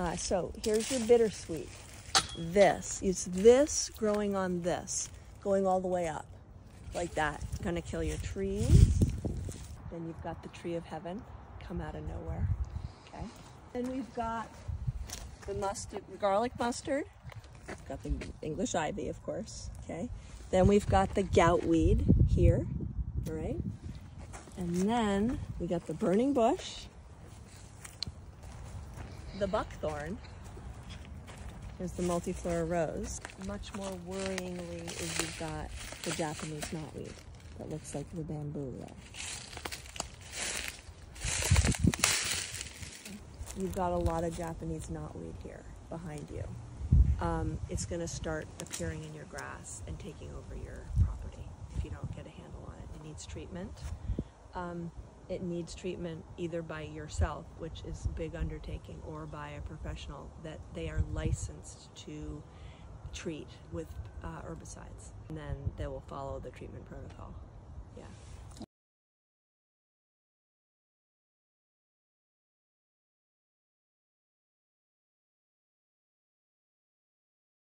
Uh, so here's your bittersweet. This, it's this growing on this, going all the way up like that. Gonna kill your trees. Then you've got the tree of heaven come out of nowhere. Okay. Then we've got the mustard, garlic mustard. We've got the English ivy, of course. Okay. Then we've got the goutweed here. All right. And then we got the burning bush, the buckthorn. Here's the multiflora rose. Much more worryingly is you've got the Japanese knotweed that looks like the bamboo. You've got a lot of Japanese knotweed here behind you. Um, it's going to start appearing in your grass and taking over your property if you don't get a handle on it. It needs treatment. Um, it needs treatment either by yourself, which is a big undertaking, or by a professional that they are licensed to treat with uh, herbicides. And then they will follow the treatment protocol. Yeah.